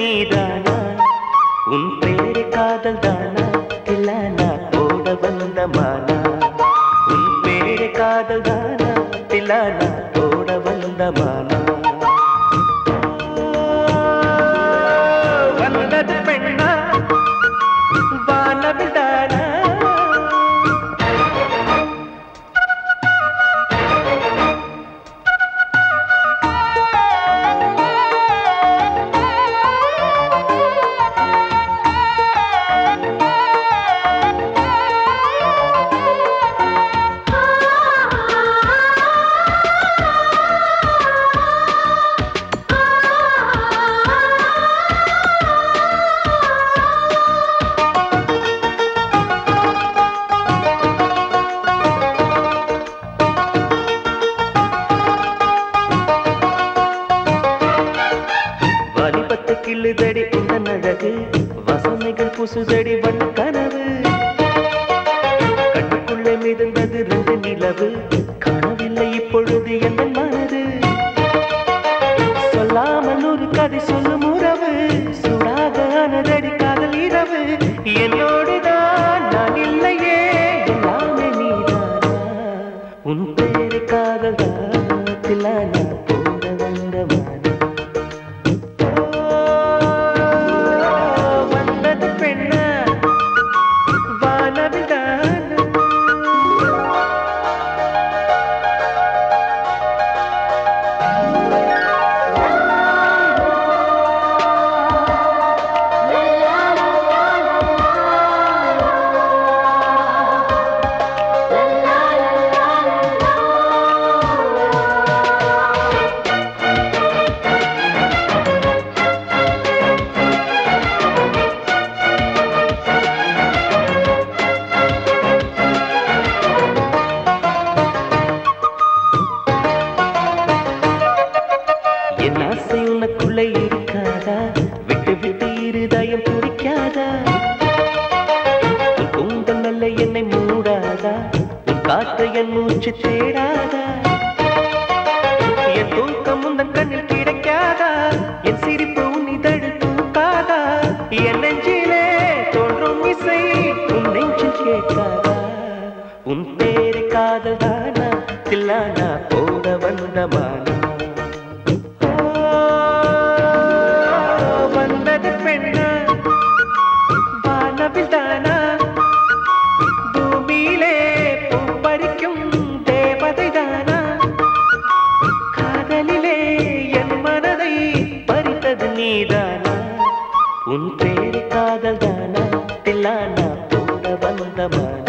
நீதானா? உன் பேரு காதல் தானா? இல்ல நான் போட வந்த வலிபத்து கிள்ளுதடி உந்தன் அழகு வசனைகள் புசுதடி வண்ண கனவு கண்ணுக்குள்ளே மிதந்தது ரெண்டு நிலவு காணவில்லை இப்பொழுது எந்த மனது? சொல்லாமல் ஒரு கதை சொல்லும் உறவு சுடாக ஆனதடி காதல் இரவு. என்னோடு தான் நான் இல்லையே எல்லாமே நீதானா? உன் பேரு காதல் தில்லானா? உனக்குள்ளே இருக்காதா? விட்டு விட்டு இருதயம் துடிக்காதா? உன் கூந்தல் நல்ல என்னை மூடாதா? உன் என் மூச்சு தேடாதா? என் தூக்கம் உந்தன் கண்ணில் கிடைக்காதா? என் சிரிப்பு உன் இதழில் தூக்காதா? என் நெஞ்சிலே தோன்றும் இசை உன் நெஞ்சில் கேட்காதா? உன் பேரு காதல் தானா? தில்லானா? போட வந்தமான காதல் தானா தில்லானா போட வந்த மாதிரி.